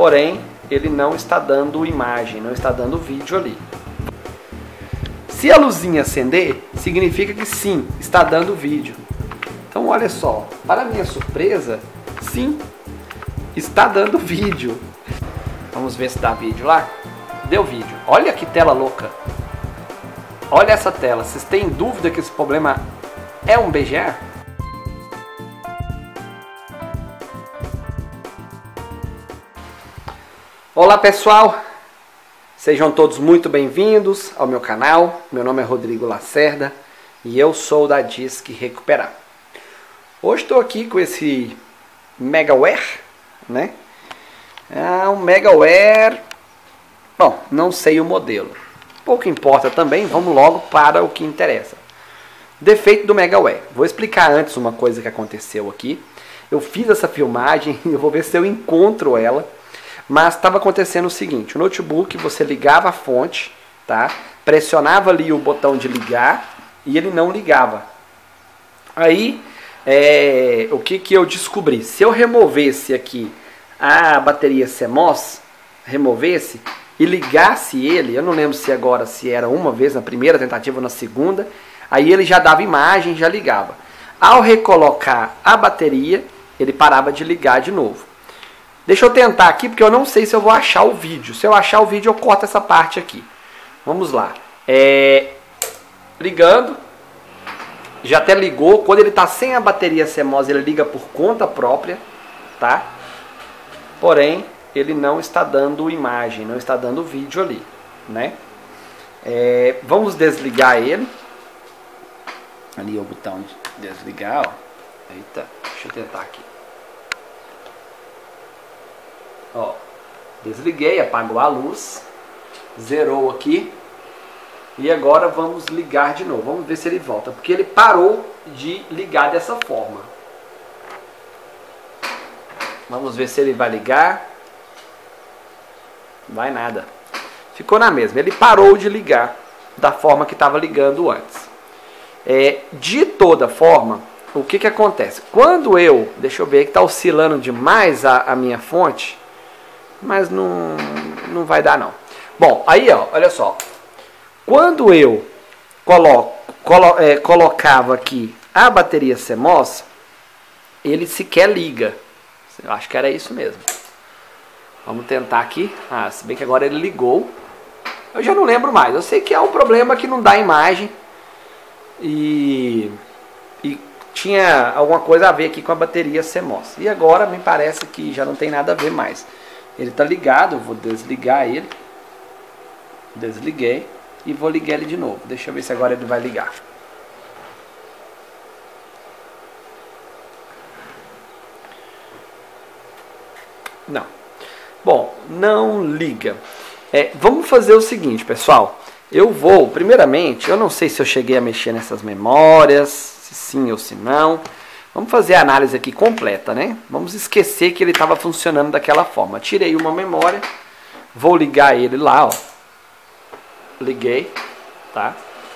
porém ele não está dando imagem, não está dando vídeo ali. Se a luzinha acender, significa que sim, está dando vídeo. Então olha só, para minha surpresa, sim, está dando vídeo. Vamos ver se dá vídeo lá. Deu vídeo. Olha que tela louca. Olha essa tela. Vocês têm dúvida que esse problema é um BGA? Olá pessoal, sejam todos muito bem-vindos ao meu canal. Meu nome é Rodrigo Lacerda e eu sou da Disque Recuperar. Hoje estou aqui com esse Megaware, né? É um Megaware, bom, não sei o modelo. Pouco importa também, vamos logo para o que interessa. Defeito do Megaware. Vou explicar antes uma coisa que aconteceu aqui. Eu fiz essa filmagem, eu vou ver se eu encontro ela mas estava acontecendo o seguinte: o notebook você ligava a fonte, tá? Pressionava ali o botão de ligar e ele não ligava. Aí, é, o que, que eu descobri? Se eu removesse aqui a bateria CMOS, removesse e ligasse ele, eu não lembro se agora se era uma vez na primeira tentativa ou na segunda, aí ele já dava imagem, já ligava. Ao recolocar a bateria, ele parava de ligar de novo. Deixa eu tentar aqui, porque eu não sei se eu vou achar o vídeo. Se eu achar o vídeo, eu corto essa parte aqui. Vamos lá. É... Ligando. Já até ligou. Quando ele está sem a bateria CMOS, ele liga por conta própria. Tá? Porém, ele não está dando imagem, não está dando vídeo ali. Né? É... Vamos desligar ele. Ali é o botão de desligar. Ó. Eita, deixa eu tentar aqui. Ó, desliguei, apagou a luz, zerou aqui. E agora vamos ligar de novo. Vamos ver se ele volta, porque ele parou de ligar dessa forma. Vamos ver se ele vai ligar. Vai nada. Ficou na mesma. Ele parou de ligar da forma que estava ligando antes. É, de toda forma, o que, que acontece? Quando eu, deixa eu ver que está oscilando demais a, a minha fonte, mas não, não vai dar não. Bom, aí ó, olha só. Quando eu colo, colo, é, colocava aqui a bateria CMOS, ele sequer liga. Eu acho que era isso mesmo. Vamos tentar aqui. Ah, se bem que agora ele ligou. Eu já não lembro mais. Eu sei que é um problema que não dá imagem. E, e tinha alguma coisa a ver aqui com a bateria CMOS. E agora me parece que já não tem nada a ver mais. Ele está ligado, eu vou desligar ele. Desliguei e vou ligar ele de novo. Deixa eu ver se agora ele vai ligar. Não. Bom, não liga. É, vamos fazer o seguinte, pessoal. Eu vou, primeiramente, eu não sei se eu cheguei a mexer nessas memórias, se sim ou se não. Vamos fazer a análise aqui completa, né? Vamos esquecer que ele estava funcionando daquela forma. Tirei uma memória, vou ligar ele lá, ó. Liguei, tá?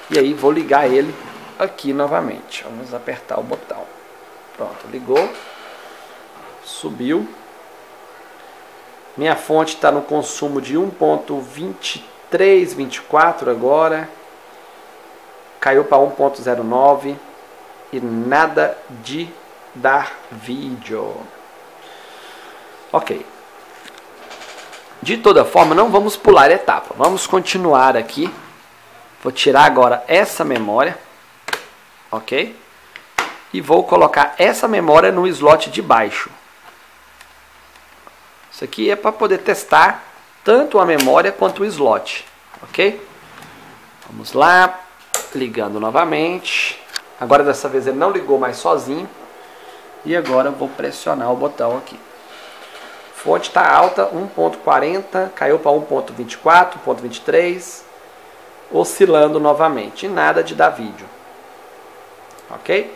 E aí vou ligar ele aqui novamente. Vamos apertar o botão. Pronto, ligou. Subiu. Minha fonte está no consumo de 1.2324 agora. Caiu para 1.09 e nada de dar vídeo. Ok. De toda forma, não vamos pular etapa. Vamos continuar aqui. Vou tirar agora essa memória. Ok? E vou colocar essa memória no slot de baixo. Isso aqui é para poder testar tanto a memória quanto o slot. Ok? Vamos lá. Ligando novamente. Agora dessa vez ele não ligou mais sozinho. E agora vou pressionar o botão aqui. Fonte está alta, 1.40, caiu para 1.24, 1.23, oscilando novamente. E nada de dar vídeo. Ok?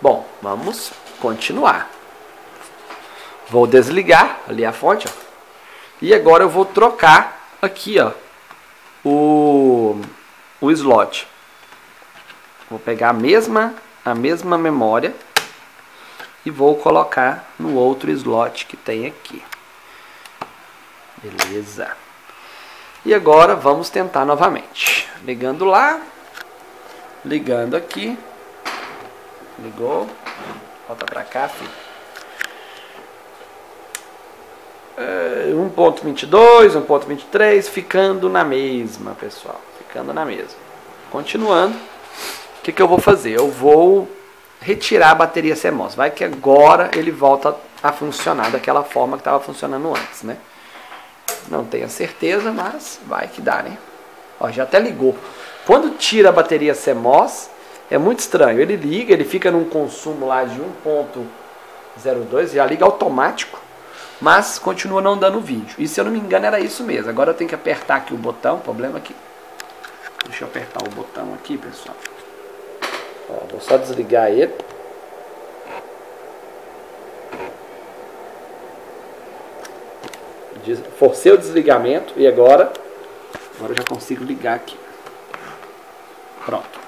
Bom, vamos continuar. Vou desligar ali a fonte. Ó. E agora eu vou trocar aqui ó, o, o slot. Vou pegar a mesma, a mesma memória e vou colocar no outro slot que tem aqui. Beleza. E agora vamos tentar novamente. Ligando lá, ligando aqui. Ligou. Volta para cá, filho. É, 1.22, 1.23, ficando na mesma, pessoal. Ficando na mesma. Continuando. O que, que eu vou fazer? Eu vou retirar a bateria CMOS. Vai que agora ele volta a funcionar daquela forma que estava funcionando antes, né? Não tenho certeza, mas vai que dá, né? Ó, já até ligou. Quando tira a bateria CMOS, é muito estranho. Ele liga, ele fica num consumo lá de 1.02, já liga automático, mas continua não dando vídeo. E se eu não me engano era isso mesmo. Agora eu tenho que apertar aqui o botão, problema é que... Deixa eu apertar o botão aqui, pessoal. Vou só desligar ele. Forcei o desligamento e agora, agora eu já consigo ligar aqui. Pronto.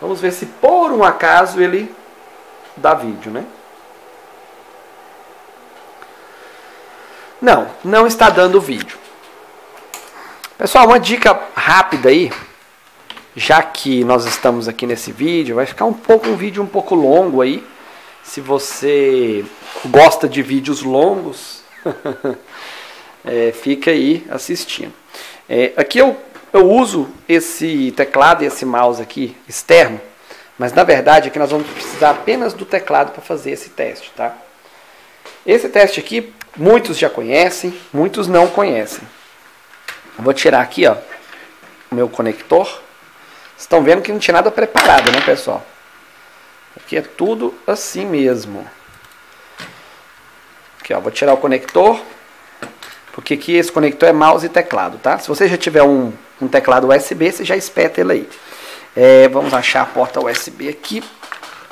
Vamos ver se por um acaso ele dá vídeo, né? Não, não está dando vídeo. Pessoal, uma dica rápida aí, já que nós estamos aqui nesse vídeo, vai ficar um pouco um vídeo um pouco longo aí. Se você gosta de vídeos longos, é, fica aí assistindo. É, aqui eu, eu uso esse teclado e esse mouse aqui externo, mas na verdade aqui nós vamos precisar apenas do teclado para fazer esse teste, tá? Esse teste aqui muitos já conhecem, muitos não conhecem. Eu vou tirar aqui, ó, o meu conector. Estão vendo que não tinha nada preparado, né, pessoal? Aqui é tudo assim mesmo. Aqui, ó, vou tirar o conector, porque aqui esse conector é mouse e teclado, tá? Se você já tiver um, um teclado USB, você já espeta ele aí. É, vamos achar a porta USB aqui,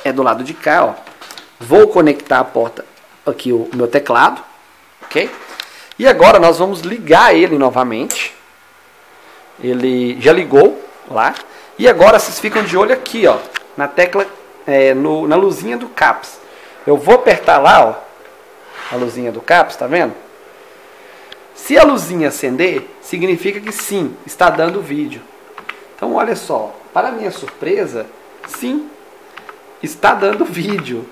é do lado de cá, ó. Vou conectar a porta aqui, o, meu teclado, ok? E agora nós vamos ligar ele novamente. Ele já ligou lá. E agora vocês ficam de olho aqui, ó, na tecla, é, no, na luzinha do CAPS. Eu vou apertar lá, ó, a luzinha do CAPS, tá vendo? Se a luzinha acender, significa que sim, está dando vídeo. Então olha só, para minha surpresa, sim, está dando vídeo.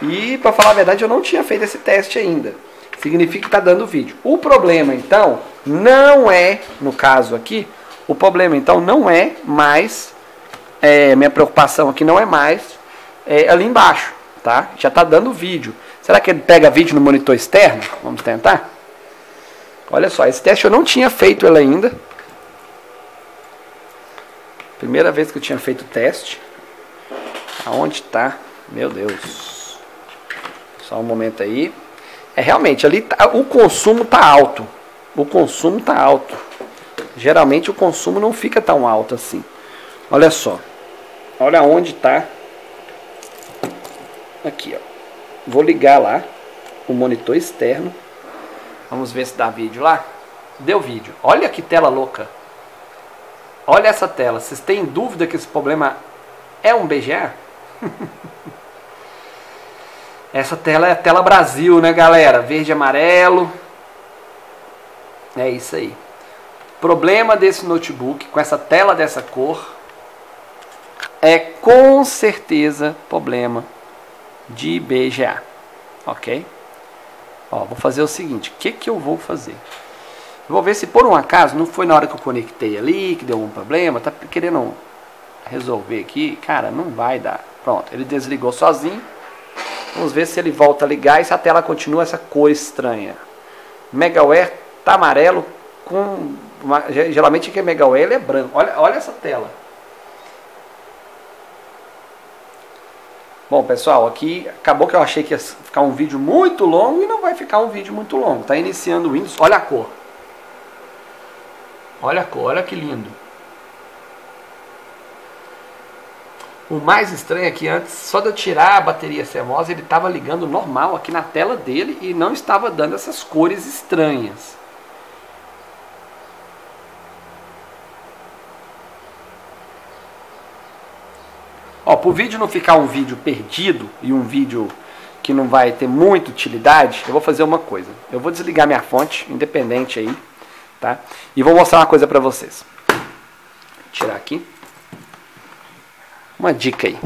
E para falar a verdade, eu não tinha feito esse teste ainda. Significa que está dando vídeo. O problema então não é, no caso aqui, o problema então não é mais, é, minha preocupação aqui não é mais é, ali embaixo, tá? Já está dando vídeo. Será que ele pega vídeo no monitor externo? Vamos tentar? Olha só, esse teste eu não tinha feito ele ainda. Primeira vez que eu tinha feito o teste. Aonde está? Meu Deus. Só um momento aí. É realmente, ali tá, o consumo está alto. O consumo está alto. Geralmente o consumo não fica tão alto assim. Olha só. Olha onde está. Aqui, ó. Vou ligar lá o monitor externo. Vamos ver se dá vídeo lá. Deu vídeo. Olha que tela louca. Olha essa tela. Vocês têm dúvida que esse problema é um BGA? essa tela é a tela Brasil, né, galera? Verde e amarelo. É isso aí. Problema desse notebook com essa tela dessa cor é com certeza problema de BGA, ok? Ó, vou fazer o seguinte, o que, que eu vou fazer? vou ver se por um acaso não foi na hora que eu conectei ali, que deu algum problema, tá querendo resolver aqui, cara, não vai dar. Pronto, ele desligou sozinho. Vamos ver se ele volta a ligar e se a tela continua essa cor estranha. Megaware tá amarelo com uma, geralmente que é Megaware ele é branco. Olha, olha essa tela. Bom, pessoal, aqui acabou que eu achei que ia ficar um vídeo muito longo e não vai ficar um vídeo muito longo. Está iniciando o Windows. Olha a cor. Olha a cor, olha que lindo. O mais estranho é que antes, só de eu tirar a bateria CMOS, ele estava ligando normal aqui na tela dele e não estava dando essas cores estranhas. Ó, pro vídeo não ficar um vídeo perdido e um vídeo que não vai ter muita utilidade, eu vou fazer uma coisa. Eu vou desligar minha fonte, independente aí, tá? E vou mostrar uma coisa para vocês. Vou tirar aqui. Uma dica aí.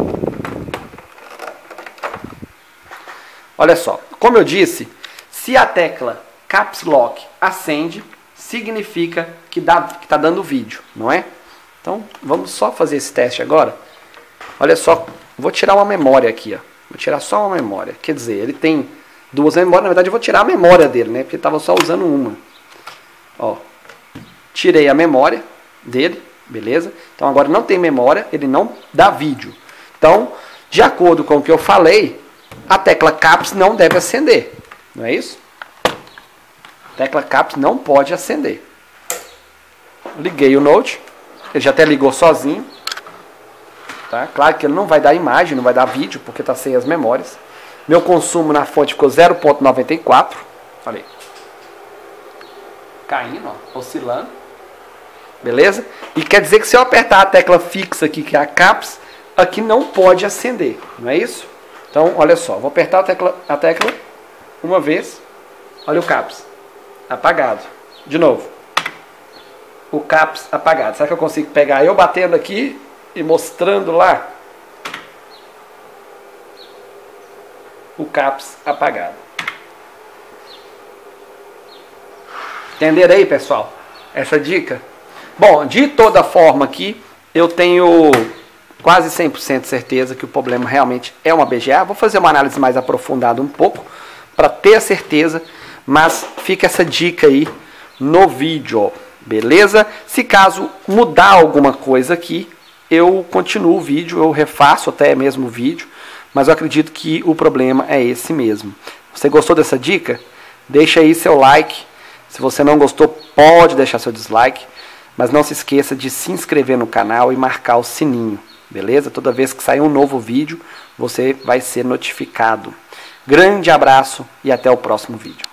Olha só, como eu disse, se a tecla Caps Lock acende, significa que está dando vídeo, não é? Então, vamos só fazer esse teste agora. Olha só, vou tirar uma memória aqui, ó. Vou tirar só uma memória. Quer dizer, ele tem duas memórias. Na verdade, eu vou tirar a memória dele, né? Porque estava só usando uma. Ó, tirei a memória dele, beleza? Então agora não tem memória, ele não dá vídeo. Então, de acordo com o que eu falei, a tecla CAPS não deve acender. Não é isso? A tecla CAPS não pode acender. Liguei o Note. Ele já até ligou sozinho. Tá? Claro que ele não vai dar imagem, não vai dar vídeo, porque está sem as memórias. Meu consumo na fonte ficou 0.94. Falei. Caindo, ó, oscilando. Beleza? E quer dizer que se eu apertar a tecla fixa aqui, que é a CAPS, aqui não pode acender. Não é isso? Então, olha só. Vou apertar a tecla, a tecla uma vez. Olha o CAPS. Apagado. De novo. O CAPS apagado. Será que eu consigo pegar eu batendo aqui e mostrando lá o CAPS apagado. Entenderam aí, pessoal? Essa dica? Bom, de toda forma aqui, eu tenho quase 100% certeza que o problema realmente é uma BGA. Vou fazer uma análise mais aprofundada um pouco para ter a certeza, mas fica essa dica aí no vídeo, beleza? Se caso mudar alguma coisa aqui, eu continuo o vídeo, eu refaço até mesmo o vídeo, mas eu acredito que o problema é esse mesmo. Você gostou dessa dica? Deixa aí seu like. Se você não gostou, pode deixar seu dislike, mas não se esqueça de se inscrever no canal e marcar o sininho, beleza? Toda vez que sair um novo vídeo, você vai ser notificado. Grande abraço e até o próximo vídeo.